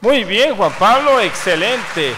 Muy bien, Juan Pablo, excelente.